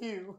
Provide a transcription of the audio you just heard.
you.